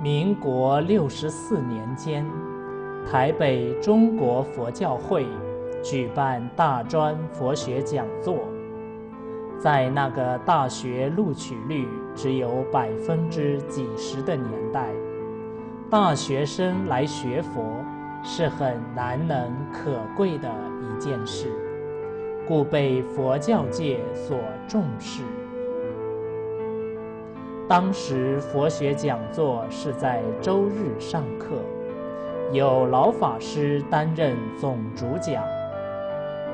民国六十四年间，台北中国佛教会举办大专佛学讲座。在那个大学录取率只有百分之几十的年代，大学生来学佛是很难能可贵的一件事，故被佛教界所重视。当时佛学讲座是在周日上课，有老法师担任总主讲，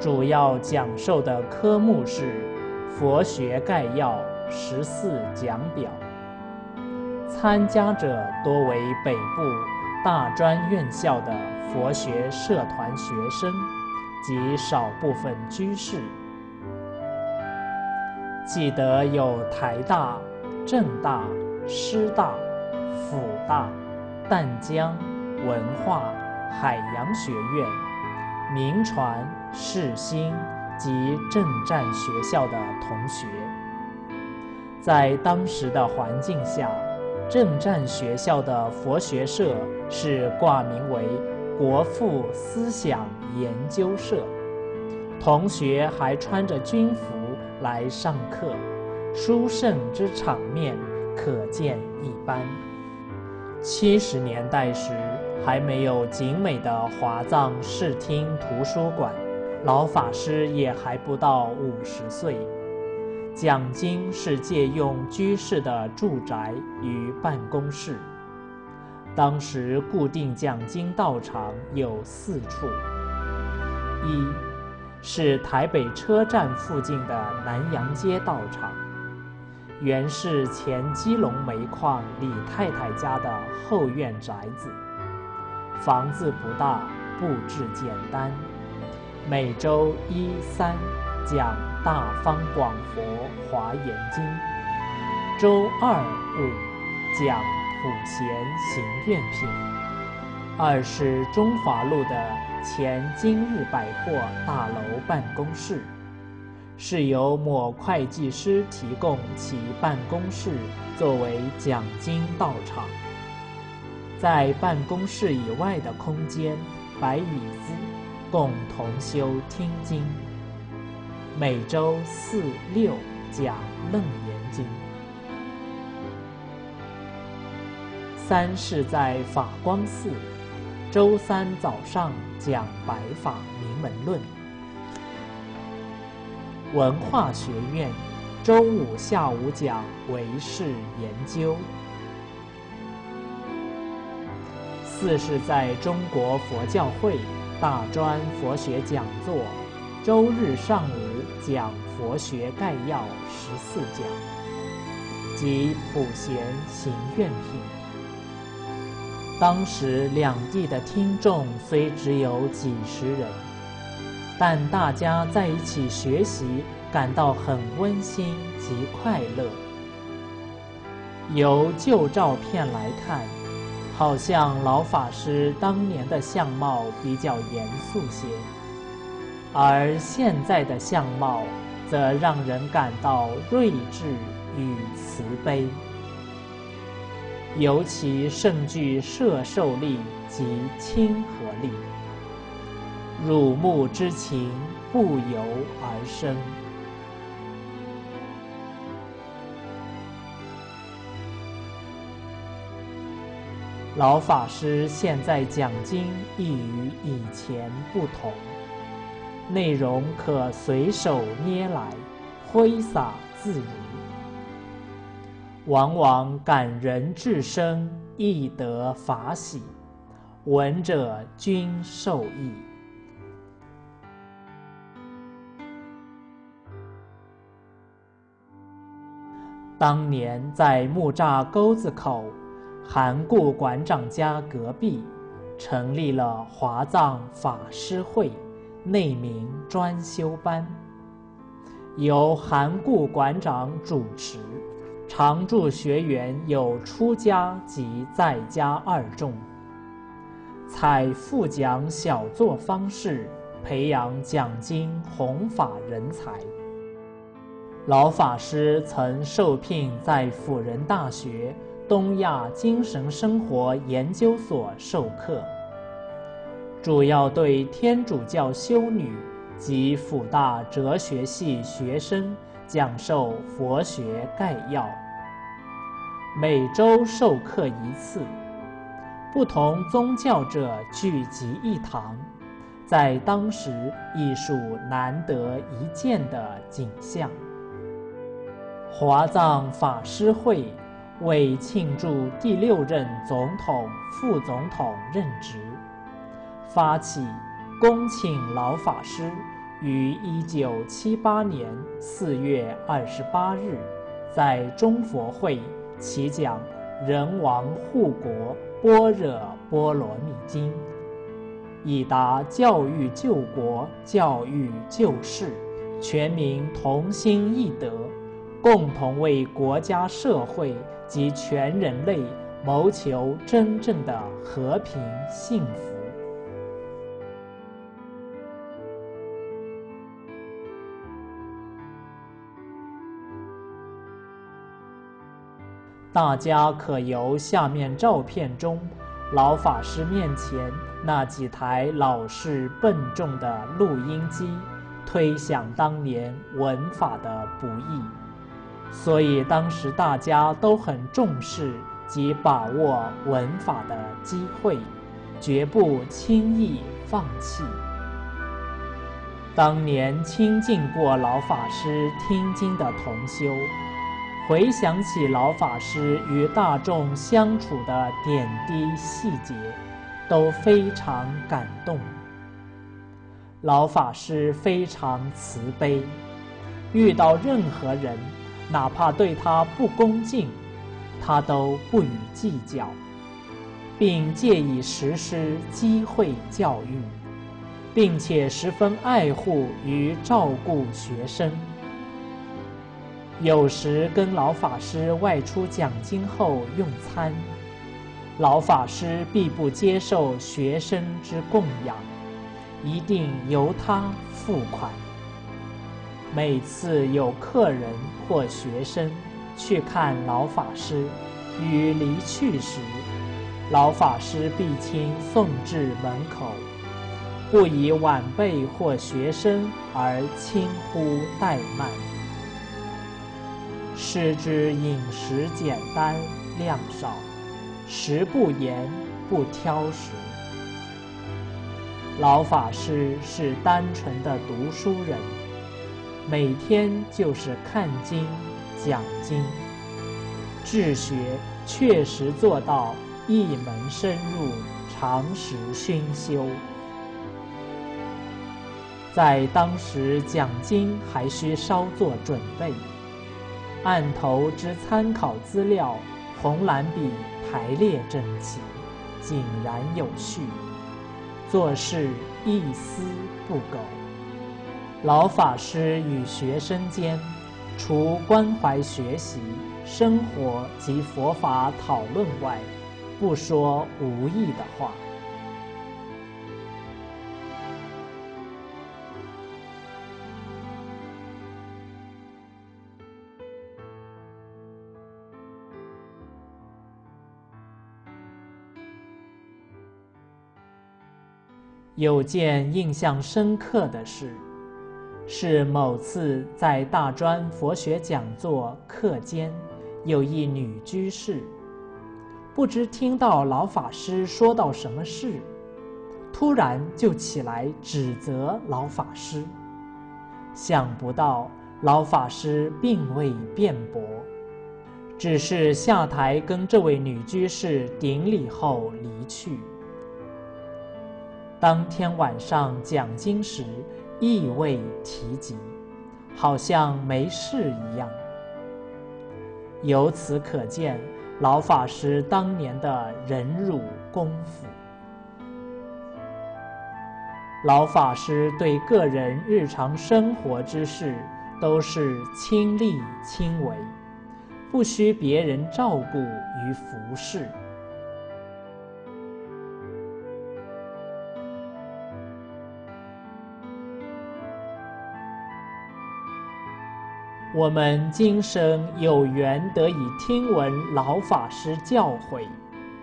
主要讲授的科目是。佛学概要十四讲表，参加者多为北部大专院校的佛学社团学生及少部分居士。记得有台大、政大、师大、辅大、淡江文化、海洋学院、名传、世新。及正战学校的同学，在当时的环境下，正战学校的佛学社是挂名为国父思想研究社，同学还穿着军服来上课，殊胜之场面可见一斑。七十年代时，还没有景美的华藏视听图书馆。老法师也还不到五十岁，讲经是借用居士的住宅与办公室。当时固定讲经道场有四处：一是台北车站附近的南洋街道场，原是前基隆煤矿李太太家的后院宅子，房子不大，布置简单。每周一三讲《大方广佛华严经》，周二五讲《普贤行愿品》。二是中华路的前今日百货大楼办公室，是由某会计师提供其办公室作为讲经道场。在办公室以外的空间摆椅子。共同修听经，每周四六讲楞严经。三是在法光寺，周三早上讲白法名门论。文化学院，周五下午讲唯识研究。四是在中国佛教会。大专佛学讲座，周日上午讲佛学概要十四讲及普贤行愿品。当时两地的听众虽只有几十人，但大家在一起学习，感到很温馨及快乐。由旧照片来看。好像老法师当年的相貌比较严肃些，而现在的相貌则让人感到睿智与慈悲，尤其甚具摄受力及亲和力，辱目之情不由而生。老法师现在讲经亦与以前不同，内容可随手捏来，挥洒自如，往往感人至深，亦得法喜，闻者均受益。当年在木栅沟子口。韩顾馆长家隔壁，成立了华藏法师会内明专修班，由韩顾馆长主持，常驻学员有出家及在家二众，采复讲小作方式培养讲经弘法人才。老法师曾受聘在辅仁大学。东亚精神生活研究所授课，主要对天主教修女及辅大哲学系学生讲授佛学概要。每周授课一次，不同宗教者聚集一堂，在当时亦属难得一见的景象。华藏法师会为庆祝第六任总统、副总统任职，发起恭请老法师于一九七八年四月二十八日在中佛会。起讲人王护国般若波罗蜜经，以达教育救国、教育救世，全民同心一德，共同为国家社会及全人类谋求真正的和平幸福。大家可由下面照片中老法师面前那几台老式笨重的录音机推想当年文法的不易，所以当时大家都很重视及把握文法的机会，绝不轻易放弃。当年亲近过老法师听经的同修。回想起老法师与大众相处的点滴细节，都非常感动。老法师非常慈悲，遇到任何人，哪怕对他不恭敬，他都不予计较，并借以实施机会教育，并且十分爱护与照顾学生。有时跟老法师外出讲经后用餐，老法师必不接受学生之供养，一定由他付款。每次有客人或学生去看老法师，与离去时，老法师必亲送至门口，不以晚辈或学生而轻忽怠慢。师之饮食简单量少，食不严不挑食。老法师是单纯的读书人，每天就是看经讲经，治学确实做到一门深入，常识熏修。在当时讲经还需稍作准备。案头之参考资料，红蓝笔排列整齐，井然有序，做事一丝不苟。老法师与学生间，除关怀学习、生活及佛法讨论外，不说无益的话。有件印象深刻的事，是某次在大专佛学讲座课间，有一女居士，不知听到老法师说到什么事，突然就起来指责老法师。想不到老法师并未辩驳，只是下台跟这位女居士顶礼后离去。当天晚上讲经时，亦未提及，好像没事一样。由此可见，老法师当年的忍辱功夫。老法师对个人日常生活之事，都是亲力亲为，不需别人照顾与服侍。我们今生有缘得以听闻老法师教诲，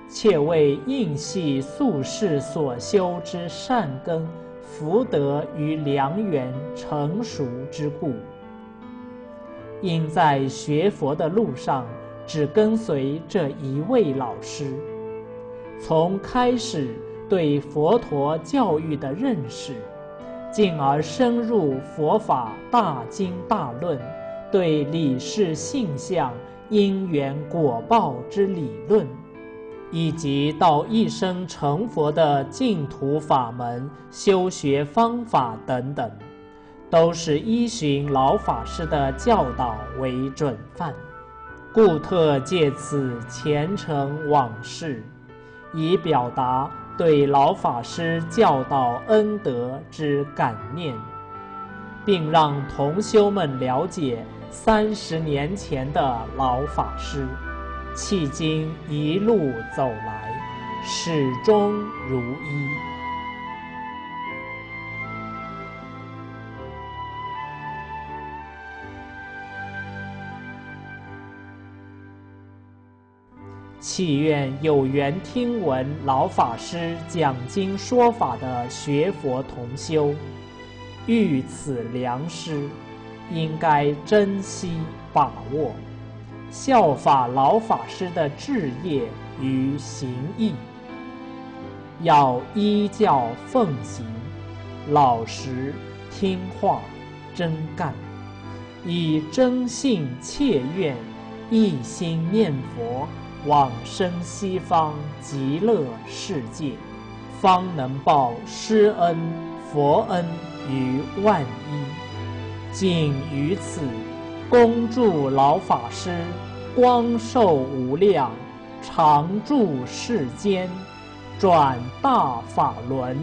且为应系宿世所修之善根、福德与良缘成熟之故，应在学佛的路上，只跟随这一位老师，从开始对佛陀教育的认识，进而深入佛法大经大论。对理事性相、因缘果报之理论，以及到一生成佛的净土法门修学方法等等，都是依循老法师的教导为准范，故特借此前尘往事，以表达对老法师教导恩德之感念，并让同修们了解。三十年前的老法师，迄今一路走来，始终如一。祈愿有缘听闻老法师讲经说法的学佛同修，遇此良师。应该珍惜把握，效法老法师的志业与行义，要依教奉行，老实听话，真干，以真信切愿，一心念佛，往生西方极乐世界，方能报师恩、佛恩于万一。仅于此，恭祝老法师光寿无量，常住世间，转大法轮。